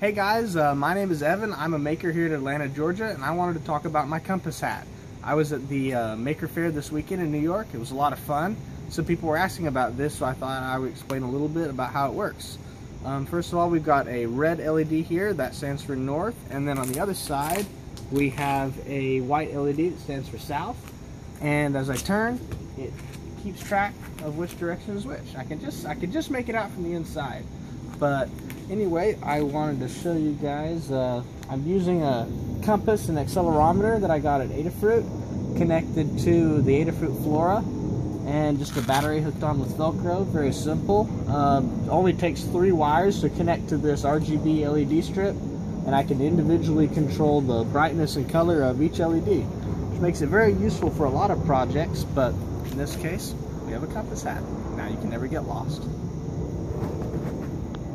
Hey guys, uh, my name is Evan. I'm a maker here in Atlanta, Georgia, and I wanted to talk about my compass hat. I was at the uh, Maker Faire this weekend in New York. It was a lot of fun. Some people were asking about this, so I thought I would explain a little bit about how it works. Um, first of all, we've got a red LED here that stands for north, and then on the other side, we have a white LED that stands for south. And as I turn, it keeps track of which direction is which. I can just I can just make it out from the inside. But anyway, I wanted to show you guys. Uh, I'm using a compass and accelerometer that I got at Adafruit, connected to the Adafruit Flora, and just a battery hooked on with Velcro. Very simple. Um, only takes three wires to connect to this RGB LED strip, and I can individually control the brightness and color of each LED, which makes it very useful for a lot of projects. But in this case, we have a compass hat. Now you can never get lost.